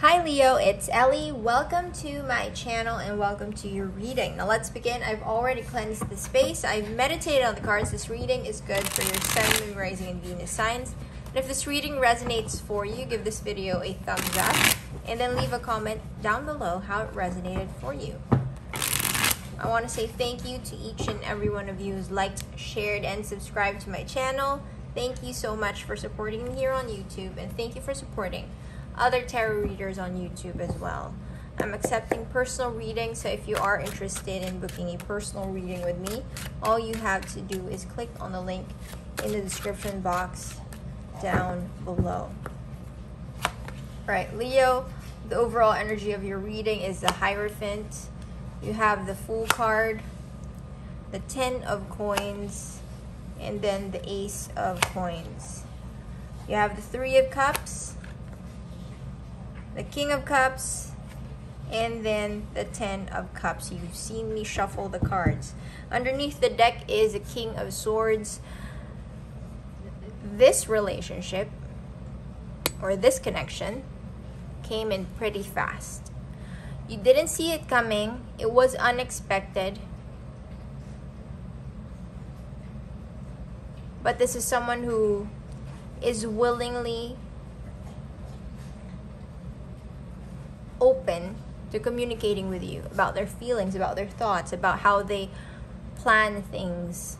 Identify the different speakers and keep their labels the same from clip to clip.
Speaker 1: Hi Leo, it's Ellie. Welcome to my channel and welcome to your reading. Now let's begin. I've already cleansed the space. I've meditated on the cards. This reading is good for your Sun, Moon, Rising, and Venus signs. And if this reading resonates for you, give this video a thumbs up and then leave a comment down below how it resonated for you. I want to say thank you to each and every one of you who's liked, shared, and subscribed to my channel. Thank you so much for supporting me here on YouTube and thank you for supporting other tarot readers on YouTube as well. I'm accepting personal readings, so if you are interested in booking a personal reading with me, all you have to do is click on the link in the description box down below. All right, Leo, the overall energy of your reading is the Hierophant. You have the Fool card, the Ten of Coins, and then the Ace of Coins. You have the Three of Cups, the King of Cups, and then the Ten of Cups. You've seen me shuffle the cards. Underneath the deck is a King of Swords. This relationship, or this connection, came in pretty fast. You didn't see it coming. It was unexpected. But this is someone who is willingly open to communicating with you about their feelings, about their thoughts, about how they plan things.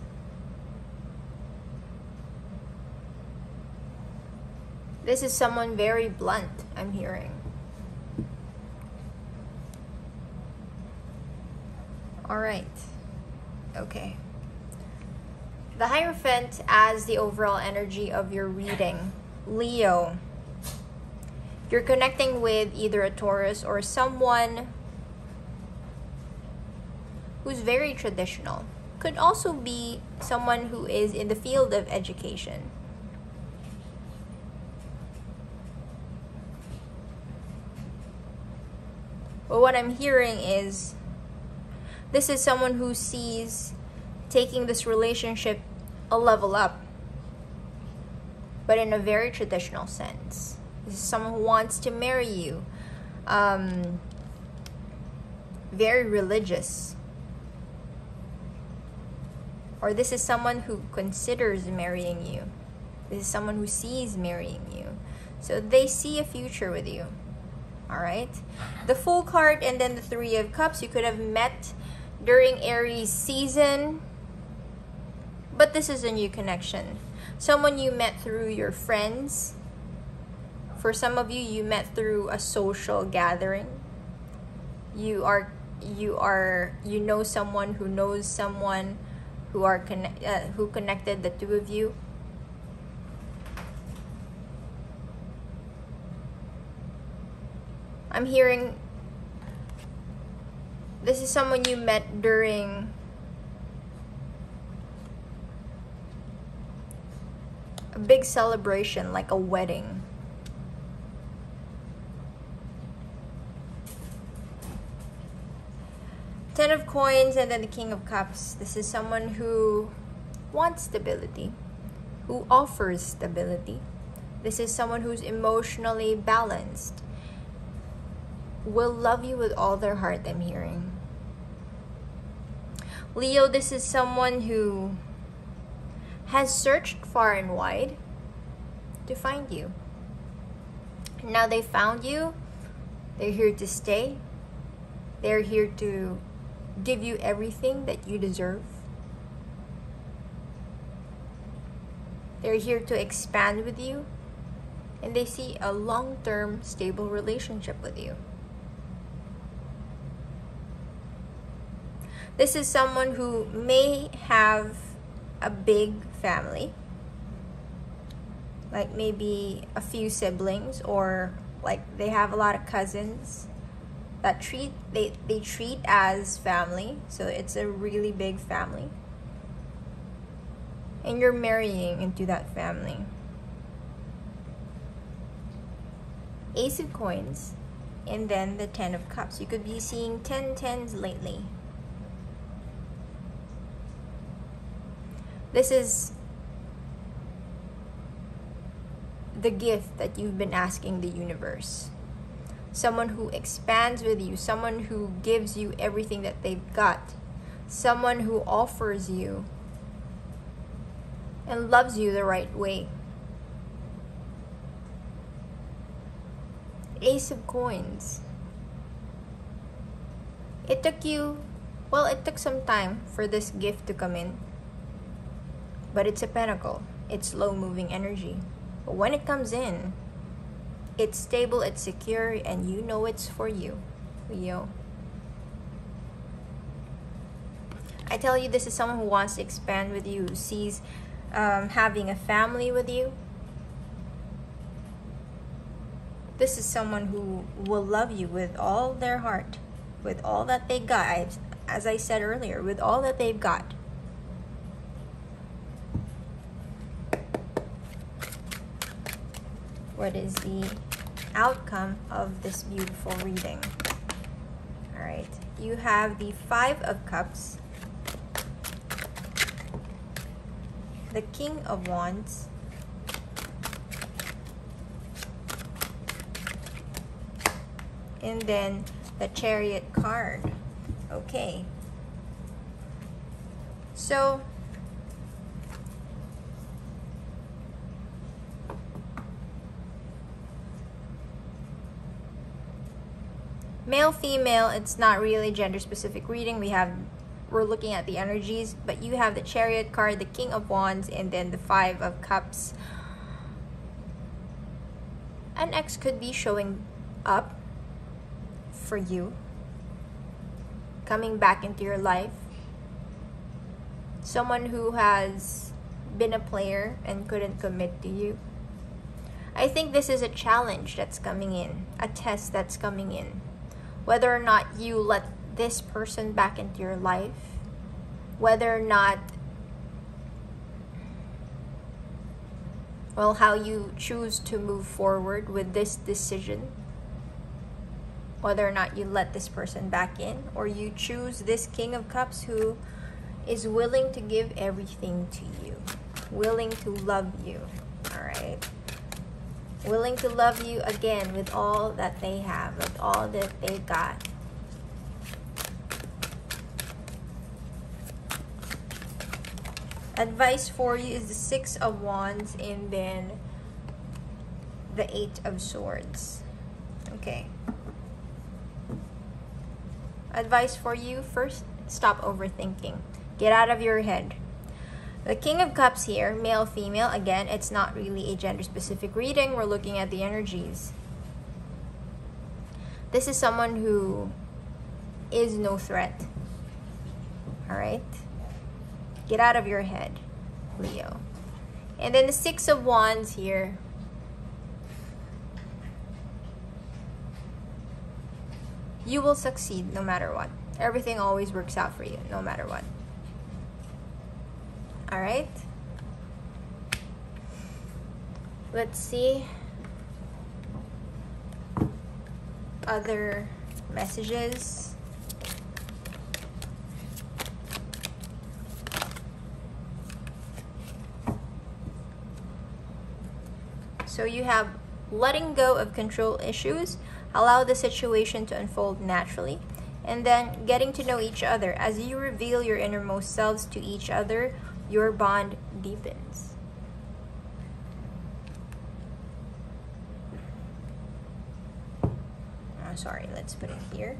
Speaker 1: This is someone very blunt, I'm hearing. All right. Okay. The Hierophant as the overall energy of your reading. Leo you're connecting with either a Taurus or someone who's very traditional. Could also be someone who is in the field of education. But what I'm hearing is this is someone who sees taking this relationship a level up, but in a very traditional sense. This is someone who wants to marry you. Um, very religious. Or this is someone who considers marrying you. This is someone who sees marrying you. So they see a future with you. All right. The Fool card and then the Three of Cups. You could have met during Aries season. But this is a new connection. Someone you met through your friends for some of you, you met through a social gathering. You are you are you know someone who knows someone who are connect uh, who connected the two of you. I'm hearing this is someone you met during a big celebration like a wedding Ten of Coins and then the King of Cups. This is someone who wants stability, who offers stability. This is someone who's emotionally balanced, will love you with all their heart, I'm hearing. Leo, this is someone who has searched far and wide to find you. Now they found you. They're here to stay. They're here to give you everything that you deserve. They're here to expand with you and they see a long term, stable relationship with you. This is someone who may have a big family, like maybe a few siblings, or like they have a lot of cousins that treat they, they treat as family. So it's a really big family. And you're marrying into that family. Ace of coins. And then the ten of cups. You could be seeing 10 tens lately. This is the gift that you've been asking the universe someone who expands with you, someone who gives you everything that they've got, someone who offers you and loves you the right way. Ace of Coins. It took you, well, it took some time for this gift to come in. But it's a pentacle. It's slow moving energy. But when it comes in, it's stable, it's secure, and you know it's for you, Leo. I tell you, this is someone who wants to expand with you, who sees um, having a family with you. This is someone who will love you with all their heart, with all that they got. As I said earlier, with all that they've got. What is the outcome of this beautiful reading. All right, you have the Five of Cups, the King of Wands, and then the Chariot card. Okay. So, male female it's not really gender specific reading. We have we're looking at the energies but you have the chariot card the king of wands and then the five of cups. An ex could be showing up for you coming back into your life. Someone who has been a player and couldn't commit to you. I think this is a challenge that's coming in, a test that's coming in whether or not you let this person back into your life, whether or not, well, how you choose to move forward with this decision, whether or not you let this person back in, or you choose this King of Cups who is willing to give everything to you, willing to love you, all right? Willing to love you again with all that they have, with all that they got. Advice for you is the Six of Wands and then the Eight of Swords. Okay. Advice for you first, stop overthinking. Get out of your head. The King of Cups here, male, female, again, it's not really a gender specific reading. We're looking at the energies. This is someone who is no threat. All right? Get out of your head, Leo. And then the Six of Wands here. You will succeed no matter what. Everything always works out for you, no matter what all right. Let's see. Other messages. So you have letting go of control issues allow the situation to unfold naturally and then getting to know each other as you reveal your innermost selves to each other your bond deepens. Oh, sorry, let's put it here.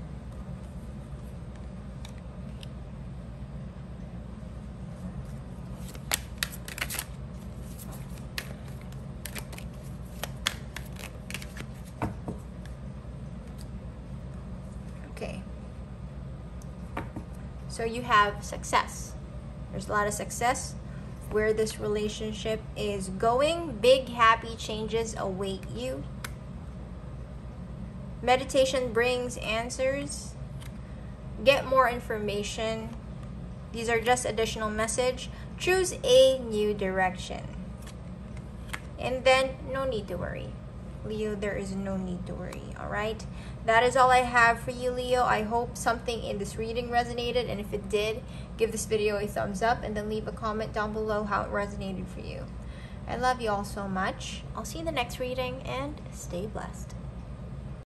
Speaker 1: Okay. So you have success. There's a lot of success where this relationship is going. Big happy changes await you. Meditation brings answers. Get more information. These are just additional message. Choose a new direction. And then no need to worry. Leo, there is no need to worry, all right? That is all I have for you, Leo. I hope something in this reading resonated, and if it did, give this video a thumbs up and then leave a comment down below how it resonated for you. I love you all so much. I'll see you in the next reading, and stay blessed.